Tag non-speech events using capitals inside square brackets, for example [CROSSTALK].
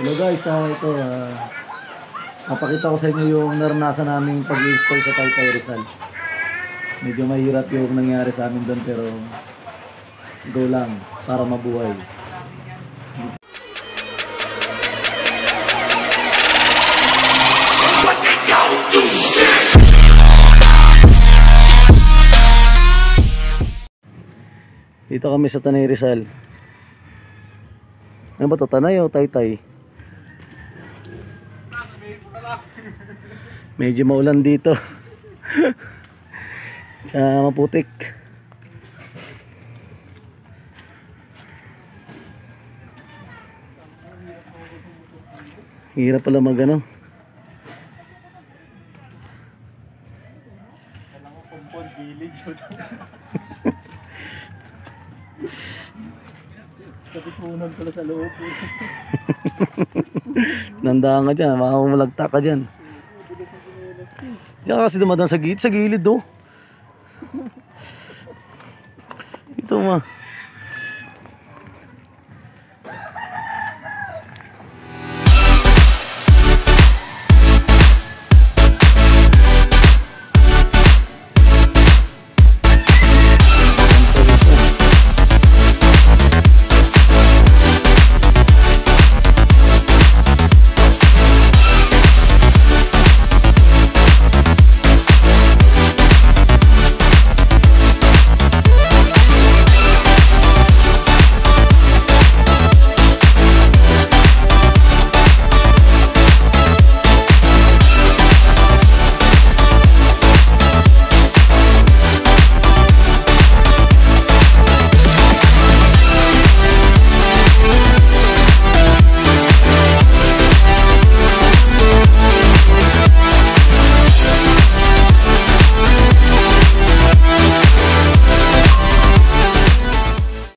guys, ah, ito, papakita ko sa inyo yung naranasan namin pag-install sa Taytay Rizal. Medyo mahirap yung nangyari sa amin doon pero go lang para mabuhay. Dito kami sa Tanay Rizal. Ano ba to? Tanay o Taytay? Medyo maulan dito. Tsaka maputik. Hirap pala mag ano. Katipunan pala sa loob. [LAUGHS] Nandaan ka dyan, makamalagta ka dyan. Diyan ka kasi dumadaan sa gilid, sa gilid do. [LAUGHS] Ito ma.